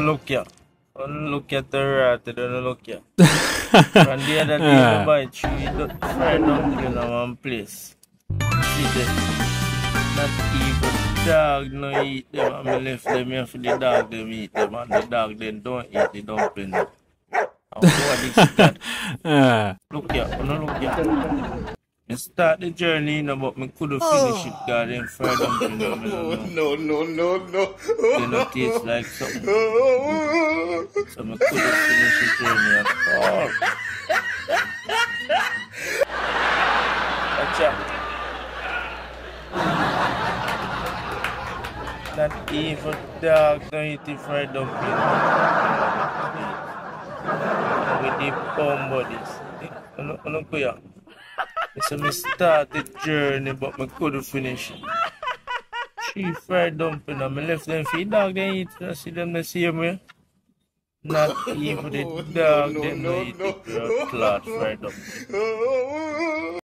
look here. Don't look at the rat, don't look here. From the other day, yeah. buy three one place. Not even dog no eat them. I mean, left them here for the dog, them eat them. And the dog then don't eat the dumpling. I'm. Look here, look here. I start the journey, you know, but I couldn't finish it, God, dumpling. them, you know. No, no, no, no. They don't taste like something. So I couldn't finish the journey at all. Watch out. That evil dog don't eat the fried dumpling. With the bomb bodies. Ano, ano ko yan? So I start the journey but I couldn't finish it. Three fried dumpling and I left them for the dog they eat. I see them the same way. Not even the dog no, them no, no, eat no. the clot fried dumpling.